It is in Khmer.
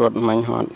រត់មាញ់ហត់